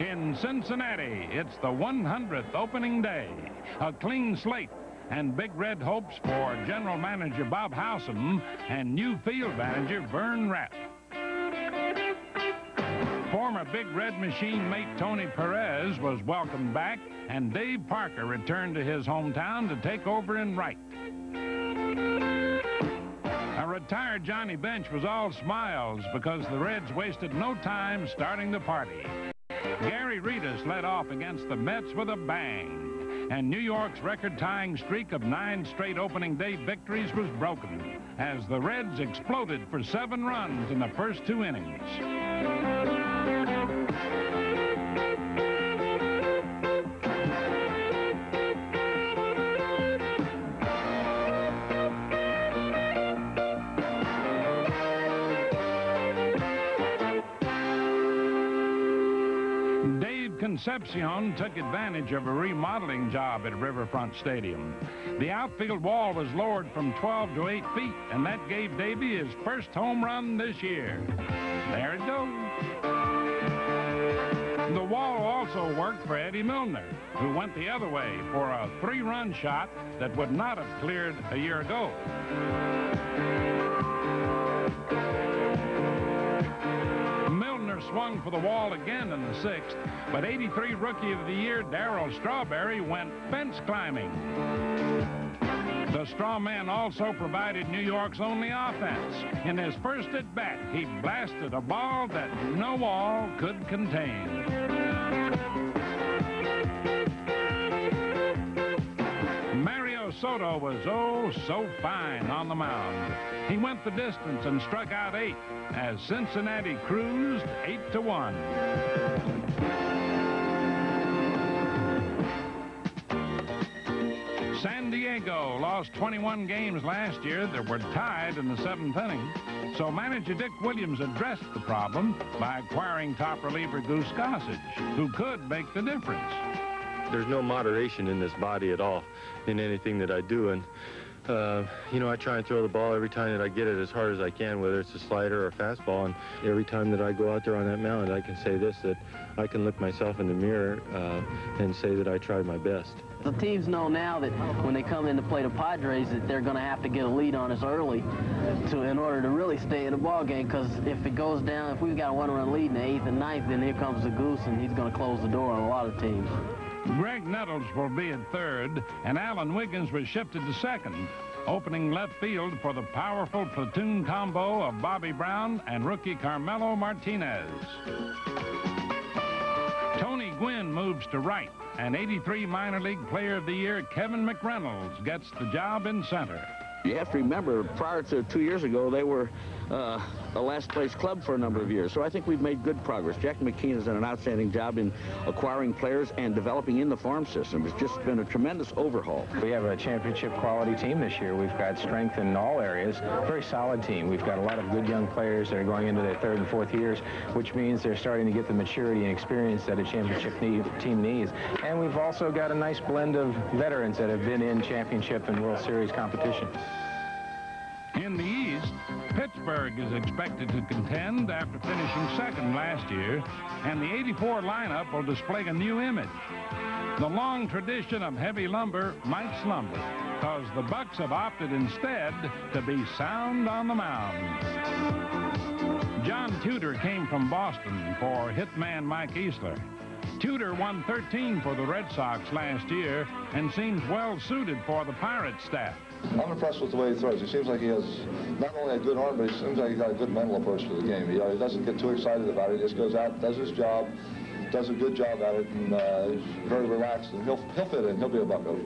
In Cincinnati, it's the 100th opening day. A clean slate and big red hopes for general manager Bob Howsam and new field manager Vern Rapp. Former Big Red Machine mate Tony Perez was welcomed back, and Dave Parker returned to his hometown to take over in right. A retired Johnny Bench was all smiles because the Reds wasted no time starting the party. Gary Redus led off against the Mets with a bang, and New York's record-tying streak of nine straight opening day victories was broken as the Reds exploded for seven runs in the first two innings. Concepcion took advantage of a remodeling job at Riverfront Stadium. The outfield wall was lowered from 12 to 8 feet, and that gave Davy his first home run this year. There it goes. The wall also worked for Eddie Milner, who went the other way for a three-run shot that would not have cleared a year ago. Swung for the wall again in the sixth, but 83 Rookie of the Year Darryl Strawberry went fence climbing. The straw man also provided New York's only offense. In his first at bat, he blasted a ball that no wall could contain. Soto was oh so fine on the mound. He went the distance and struck out eight as Cincinnati cruised eight to one. San Diego lost 21 games last year that were tied in the seventh inning. So manager Dick Williams addressed the problem by acquiring top reliever Goose Gossage, who could make the difference. There's no moderation in this body at all in anything that I do. And, uh, you know, I try and throw the ball every time that I get it as hard as I can, whether it's a slider or a fastball. And every time that I go out there on that mound, I can say this, that I can look myself in the mirror uh, and say that I tried my best. The teams know now that when they come in to play the Padres that they're going to have to get a lead on us early to in order to really stay in the ball game. Because if it goes down, if we've got a one-run lead in the eighth and ninth, then here comes the Goose, and he's going to close the door on a lot of teams. Graig Nettles will be at third, and Alan Wiggins was shifted to second, opening left field for the powerful platoon combo of Bobby Brown and rookie Carmelo Martinez. Tony Gwynn moves to right, and 83 minor league player of the year Kevin McReynolds gets the job in center. You have to remember, prior to two years ago, they were uh, a last place club for a number of years. So I think we've made good progress. Jack McKeon has done an outstanding job in acquiring players and developing in the farm system. It's just been a tremendous overhaul. We have a championship quality team this year. We've got strength in all areas. Very solid team. We've got a lot of good young players that are going into their third and fourth years, which means they're starting to get the maturity and experience that a championship need, team needs. And we've also got a nice blend of veterans that have been in championship and World Series competition. In the East, Pittsburgh is expected to contend after finishing second last year, and the 84 lineup will display a new image. The long tradition of heavy lumber might slumber, because the Bucs have opted instead to be sound on the mound. John Tudor came from Boston for hitman Mike Easler. Tudor won 13 for the Red Sox last year and seems well suited for the Pirates staff. I'm impressed with the way he throws. He seems like he has not only a good arm, but he seems like he's got a good mental approach to the game. He, uh, he doesn't get too excited about it. He just goes out, does his job, does a good job at it, and uh, is very relaxed. And he'll, he'll fit in. He'll be a bucko.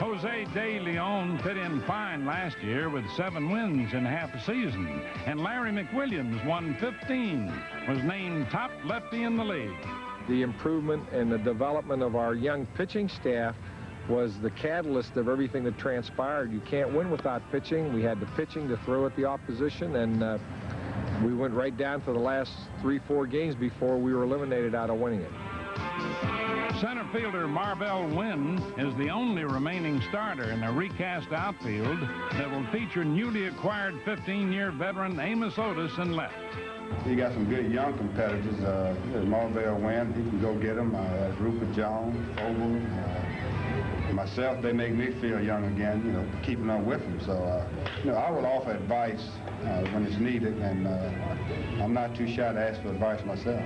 Jose De Leon fit in fine last year with seven wins in half a season. And Larry McWilliams won 15, was named top lefty in the league. The improvement and the development of our young pitching staff was the catalyst of everything that transpired. You can't win without pitching. We had the pitching to throw at the opposition, and uh, we went right down to the last three, four games before we were eliminated out of winning it. Center fielder Marvell Wynn is the only remaining starter in a recast outfield that will feature newly acquired 15-year veteran Amos Otis in left. he got some good young competitors. Uh, Marvell Wynn, he can go get them. Uh, Ruppert Jones, Fogel, uh, myself, they make me feel young again, you know, keeping up with them. So, uh, you know, I will offer advice uh, when it's needed, and uh, I'm not too shy to ask for advice myself.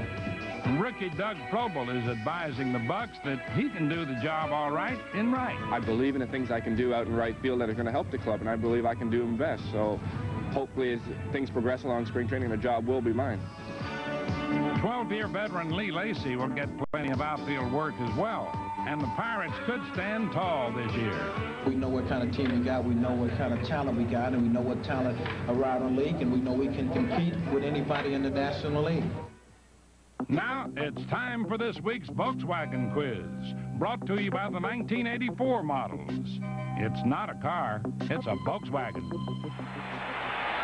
Rookie Doug Frobel is advising the Bucs that he can do the job all right in right. I believe in the things I can do out in right field that are going to help the club, and I believe I can do them best. So hopefully as things progress along spring training, the job will be mine. 12-year veteran Lee Lacy will get plenty of outfield work as well. And the Pirates could stand tall this year. We know what kind of team we got. We know what kind of talent we got. And we know what talent around the league. And we know we can compete with anybody in the National League. Now it's time for this week's Volkswagen quiz, brought to you by the 1984 models. It's not a car, it's a Volkswagen.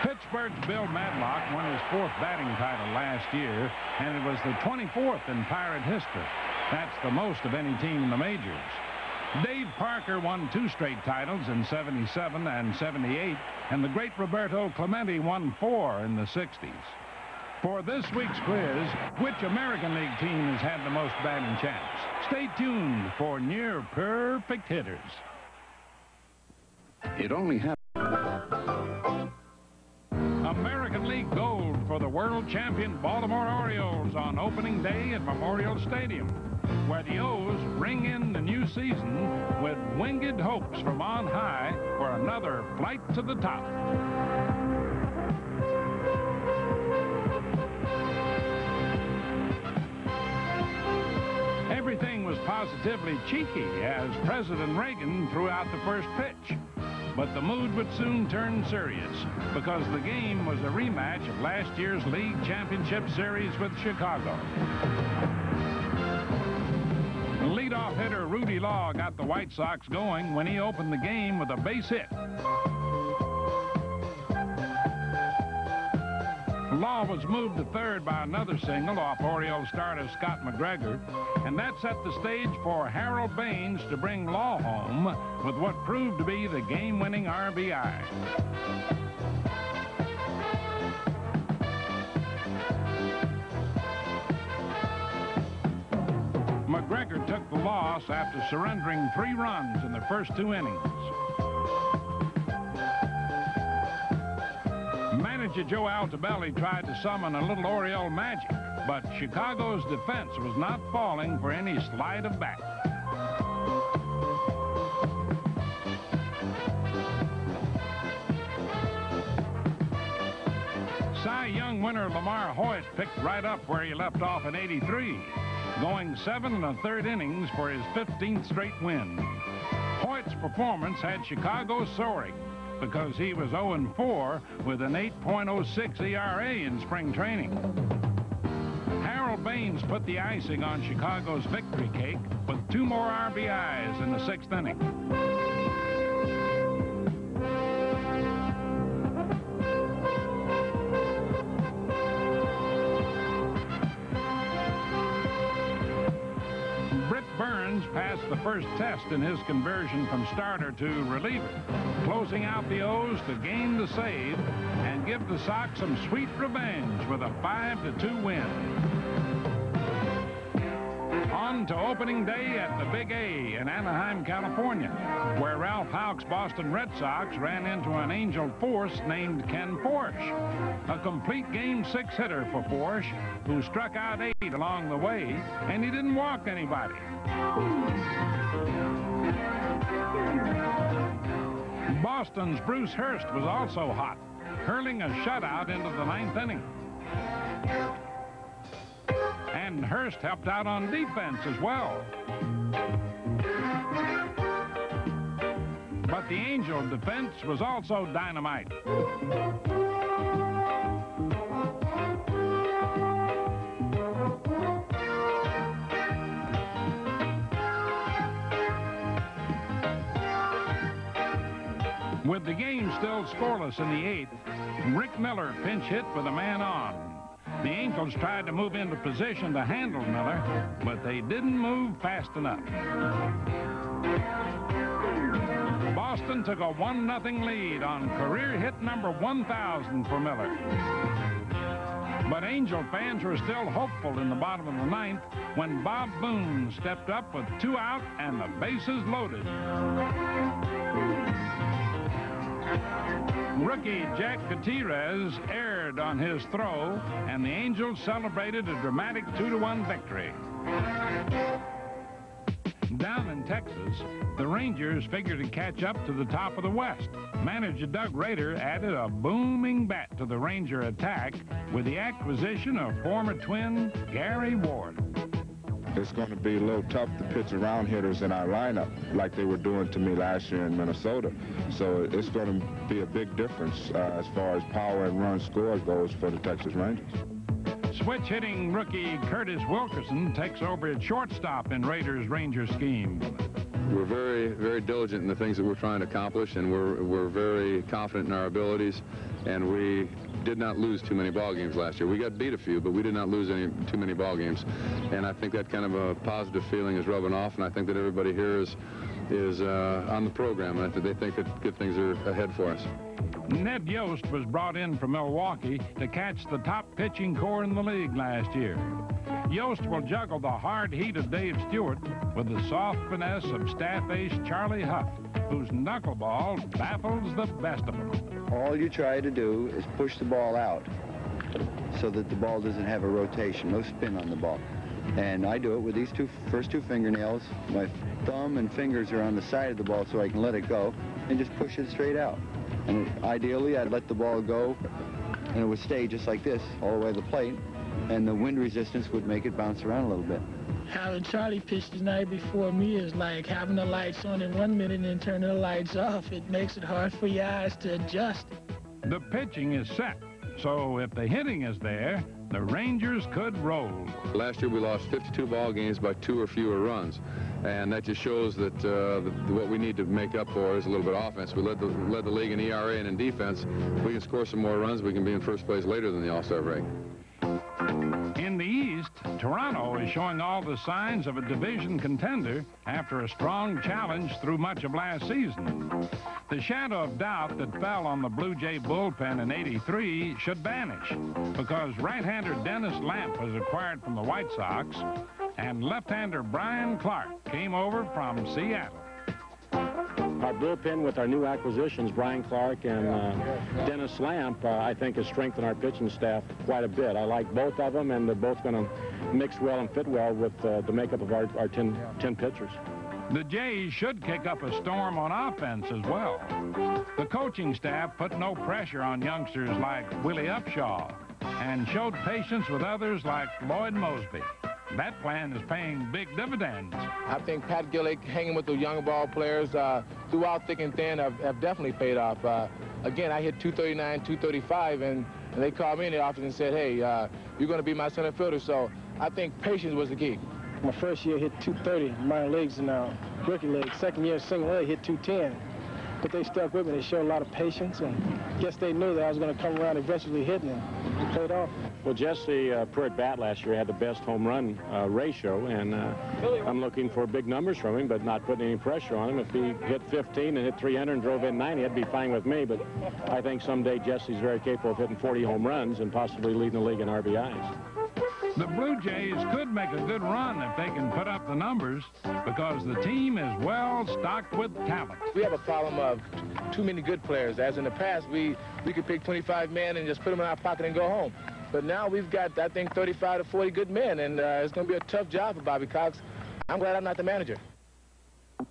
Pittsburgh's Bill Madlock won his fourth batting title last year, and it was the 24th in Pirate history. That's the most of any team in the majors. Dave Parker won two straight titles in 77 and 78, and the great Roberto Clemente won four in the 60s. For this week's quiz, which American League team has had the most batting champs? Stay tuned for near perfect hitters. It only happened. American League gold for the world champion Baltimore Orioles on opening day at Memorial Stadium, where the O's ring in the new season with winged hopes from on high for another flight to the top. Everything was positively cheeky as President Reagan threw out the first pitch. But the mood would soon turn serious because the game was a rematch of last year's league championship series with Chicago. Leadoff hitter Rudy Law got the White Sox going when he opened the game with a base hit. Law was moved to third by another single off Orioles starter Scott McGregor, and that set the stage for Harold Baines to bring Law home with what proved to be the game-winning RBI. McGregor took the loss after surrendering three runs in the first two innings. Manager Joe Altobelli tried to summon a little Oriole magic, but Chicago's defense was not falling for any sleight of bat. Cy Young winner LaMarr Hoyt picked right up where he left off in 83, going seven and a third innings for his 15th straight win. Hoyt's performance had Chicago soaring because he was 0-4 with an 8.06 ERA in spring training. Harold Baines put the icing on Chicago's victory cake with two more RBIs in the sixth inning. Passed the first test in his conversion from starter to reliever, closing out the O's to gain the save and give the Sox some sweet revenge with a 5-2 win. On to opening day at the Big A in Anaheim, California, where Ralph Houk's Boston Red Sox ran into an Angel Force named Ken Forsch, a complete game six hitter for Forsch, who struck out eight along the way, and he didn't walk anybody. Boston's Bruce Hurst was also hot, hurling a shutout into the ninth inning. And Hurst helped out on defense as well. But the Angel defense was also dynamite. With the game still scoreless in the eighth, Rick Miller pinch hit with a man on. The Angels tried to move into position to handle Miller, but they didn't move fast enough. Boston took a 1-0 lead on career hit number 1,000 for Miller. But Angel fans were still hopeful in the bottom of the ninth when Bob Boone stepped up with two out and the bases loaded. Rookie Jack Gutierrez erred on his throw, and the Angels celebrated a dramatic 2-1 victory. Down in Texas, the Rangers figured to catch up to the top of the West. Manager Doug Rader added a booming bat to the Ranger attack with the acquisition of former twin Gary Ward. It's going to be a little tough to pitch around hitters in our lineup like they were doing to me last year in Minnesota. So it's going to be a big difference uh, as far as power and run score goes for the Texas Rangers. Switch hitting rookie Curtis Wilkerson takes over at shortstop in Rader's Ranger scheme. We're very, very diligent in the things that we're trying to accomplish, and we're, we're very confident in our abilities, and we did not lose too many ball games last year. We got beat a few, but we did not lose any too many ball games, and I think that kind of a positive feeling is rubbing off, and I think that everybody here is is uh, on the program, and they think that good things are ahead for us. Ned Yost was brought in from Milwaukee to catch the top pitching core in the league last year. Yost will juggle the hard heat of Dave Stewart with the soft finesse of staff ace Charlie Hough, whose knuckleball baffles the best of them. All you try to do is push the ball out so that the ball doesn't have a rotation, no spin on the ball. And I do it with these two first two fingernails. My thumb and fingers are on the side of the ball so I can let it go and just push it straight out. And ideally, I'd let the ball go and it would stay just like this all the way to the plate. And the wind resistance would make it bounce around a little bit. Having Charlie pitch the night before me is like having the lights on in one minute and then turning the lights off. It makes it hard for your eyes to adjust. The pitching is set, so if the hitting is there, the Rangers could roll. Last year we lost 52 ball games by two or fewer runs. And that just shows that uh, the, what we need to make up for is a little bit of offense. We led the, led the league in ERA and in defense. If we can score some more runs, we can be in first place later than the All-Star break. In the East, Toronto is showing all the signs of a division contender after a strong challenge through much of last season. The shadow of doubt that fell on the Blue Jay bullpen in 83 should vanish because right-hander Dennis Lamp was acquired from the White Sox and left-hander Bryan Clark came over from Seattle. Our bullpen with our new acquisitions, Bryan Clark and uh, Dennis Lamp, uh, I think has strengthened our pitching staff quite a bit. I like both of them, and they're both going to mix well and fit well with uh, the makeup of our, our 10, 10 pitchers. The Jays should kick up a storm on offense as well. The coaching staff put no pressure on youngsters like Willie Upshaw and showed patience with others like Lloyd Moseby. That plan is paying big dividends. I think Pat Gillick hanging with the young ball players uh, throughout thick and thin have, have definitely paid off. Uh, again, I hit 239, 235, and, and, they called me in the office and said, hey, uh, you're going to be my center fielder. So I think patience was the key. My first year hit 230, minor leagues and now rookie league. Second year single A hit 210. But they stuck with me. They showed a lot of patience, and I guess they knew that I was going to come around eventually hitting, and it played off. Well, Jesse uh, Pruitt Bat last year had the best home run uh, ratio, and uh, I'm looking for big numbers from him, but not putting any pressure on him. If he hit 15 and hit 300 and drove in 90, that'd be fine with me. But I think someday Jesse's very capable of hitting 40 home runs and possibly leading the league in RBIs. The Blue Jays could make a good run if they can put up the numbers because the team is well stocked with talent. We have a problem of too many good players. As in the past, we, we could pick 25 men and just put them in our pocket and go home. But now we've got, I think, 35 to 40 good men, and uh, it's going to be a tough job for Bobby Cox. I'm glad I'm not the manager.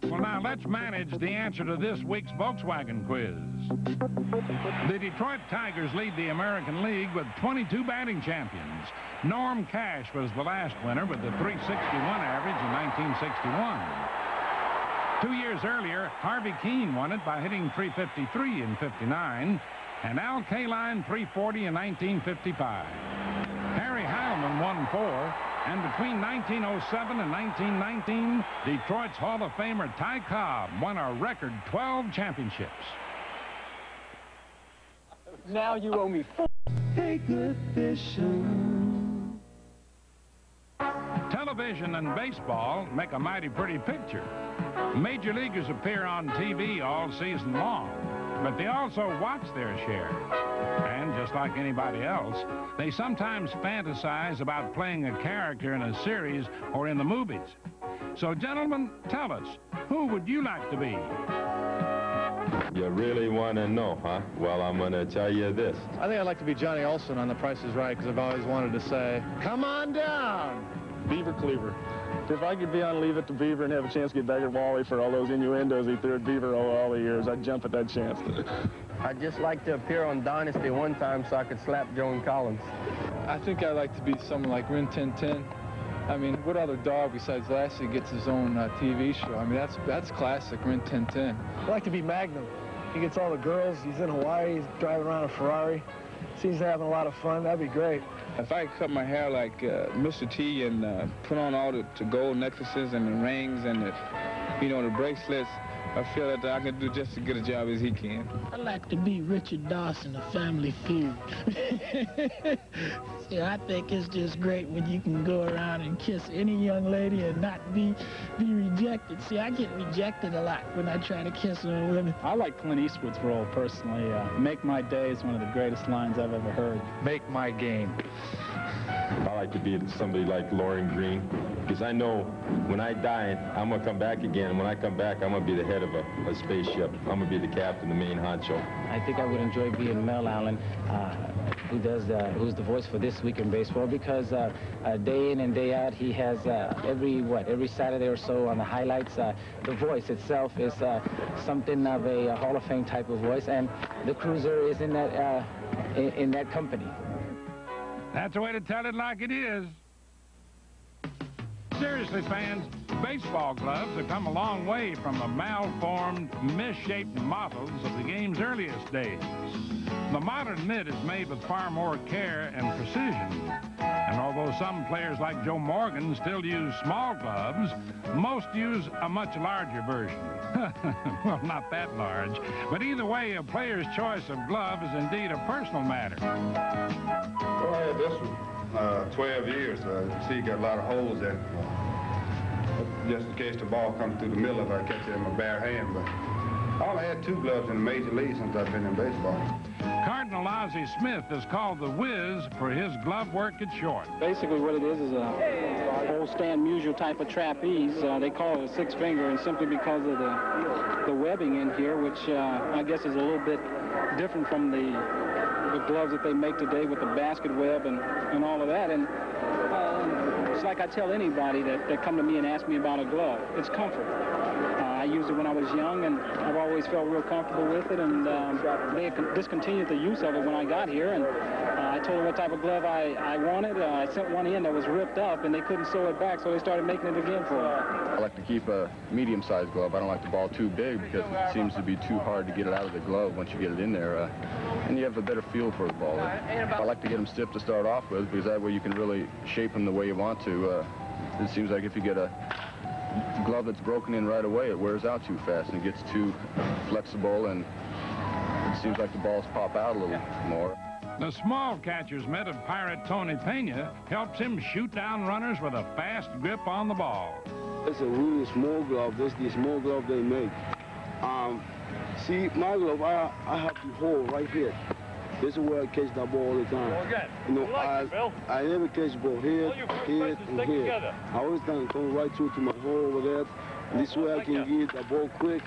Well, now let's manage the answer to this week's Volkswagen quiz. The Detroit Tigers lead the American League with 22 batting champions. Norm Cash was the last winner with the 361 average in 1961. Two years earlier, Harvey Kuenn won it by hitting 353 in 59, and Al Kaline 340 in 1955. Harry Heilmann won four, and between 1907 and 1919, Detroit's Hall of Famer Ty Cobb won a record 12 championships. Now you owe me four. Hey, good fishing. Television and baseball make a mighty pretty picture. Major leaguers appear on TV all season long. But they also watch their share. And just like anybody else, they sometimes fantasize about playing a character in a series or in the movies. So, gentlemen, tell us, who would you like to be? You really want to know, huh? Well, I'm going to tell you this. I think I'd like to be Johnny Olson on The Price is Right because I've always wanted to say, come on down. Beaver Cleaver. If I could be on Leave It to Beaver and have a chance to get back at Wally for all those innuendos he threw at Beaver all, all the years, I'd jump at that chance. I'd just like to appear on Dynasty one time so I could slap Joan Collins. I think I'd like to be someone like Rin Tin Tin. I mean, what other dog besides Lassie gets his own uh, TV show? I mean, that's that's classic Rin Tin Tin. I'd like to be Magnum. He gets all the girls. He's in Hawaii. He's driving around a Ferrari. Seems to having a lot of fun. That'd be great. If I cut my hair like uh, Mr. T and uh, put on all the, the, gold necklaces and the rings and the, you know, the bracelets, I feel that I can do just as good a job as he can. I like to be Richard Dawson of Family Feud. See, I think it's just great when you can go around and kiss any young lady and not be be rejected. See, I get rejected a lot when I try to kiss on women. I like Clint Eastwood's role personally. Uh, Make My Day is one of the greatest lines I've ever heard. Make my game. I like to be somebody like Lorne Greene because I know when I die, I'm going to come back again. When I come back, I'm going to be the head of a, a spaceship. I'm going to be the captain, the main honcho. I think I would enjoy being Mel Allen, uh, who does who's the voice for This Week in Baseball because uh, uh, day in and day out, he has uh, every, what, every Saturday or so on the highlights, uh, the voice itself is uh, something of a, a, Hall of Fame type of voice, and the cruiser is in that, in, in that company. That's the way to tell it like it is. Seriously, fans, baseball gloves have come a long way from the malformed, misshaped models of the game's earliest days. The modern mitt is made with far more care and precision. And although some players like Joe Morgan still use small gloves, most use a much larger version. well, not that large. But either way, a player's choice of glove is indeed a personal matter. Well, I had this one uh, 12 years. Uh, see, got a lot of holes in it. Just in case the ball comes through the middle it, I catch it in my bare hand. But I only had two gloves in the major league since I've been in baseball. Cardinal Ozzie Smith is called the Whiz for his glove work at short. Basically what it is is a old Stan Musial type of trapeze. Uh, they call it a six finger and simply because of the, the webbing in here, which uh, I guess is a little bit different from the, the gloves that they make today with the basket web and, and all of that. And uh, it's like I tell anybody that, that come to me and ask me about a glove. It's comfort. Used it when I was young, and I've always felt real comfortable with it. And um, they discontinued the use of it when I got here, and uh, I told them what type of glove I, I wanted. Uh, I sent one in that was ripped up, and they couldn't sew it back, so they started making it again for me. I like to keep a medium-sized glove. I don't like the ball too big because it seems to be too hard to get it out of the glove once you get it in there. Uh, and you have a better feel for the ball. I like to get them stiff to start off with because that way you can really shape them the way you want to. Uh, it seems like if you get a glove that's broken in right away, it wears out too fast and it gets too flexible and it seems like the balls pop out a little more. The small catcher's mitt of Pirate Tony Pena helps him shoot down runners with a fast grip on the ball. It's a really small glove. This is the small glove they make. Um, see, my glove, I, I have the hole right here. This is where I catch that ball all the time. You know, I, I never catch the ball here, here, and here. Together. I always time come right through to my hole over there. This way I can get the ball quick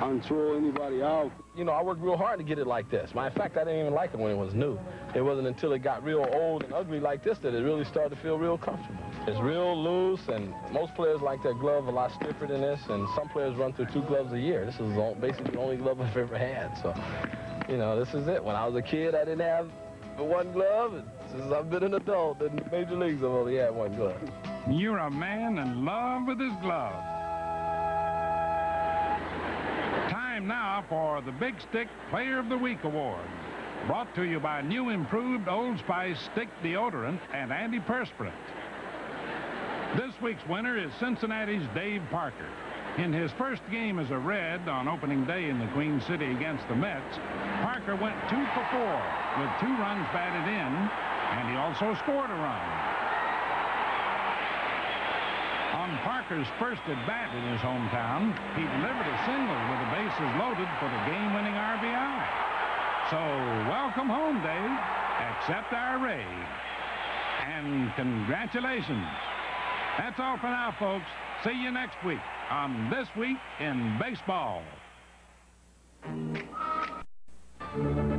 and throw anybody out. You know, I worked real hard to get it like this. Matter of fact, I didn't even like it when it was new. It wasn't until it got real old and ugly like this that it really started to feel real comfortable. It's real loose, and most players like their glove a lot stiffer than this, and some players run through two gloves a year. This is basically the only glove I've ever had, so you know, this is it. When I was a kid, I didn't have one glove. And since I've been an adult in the major leagues, I've only had one glove. You're a man in love with his glove. Time now for the Big Stick Player of the Week Award. Brought to you by new improved Old Spice Stick Deodorant and Antiperspirant. This week's winner is Cincinnati's Dave Parker. In his first game as a Red on opening day in the Queen City against the Mets, Parker went two for four with two runs batted in, and he also scored a run. On Parker's first at bat in his hometown, he delivered a single with the bases loaded for the game-winning RBI. So welcome home, Dave. Accept our raid. And congratulations. That's all for now, folks. See you next week on This Week in Baseball. Thank you.